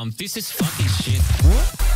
Um, this is fucking shit.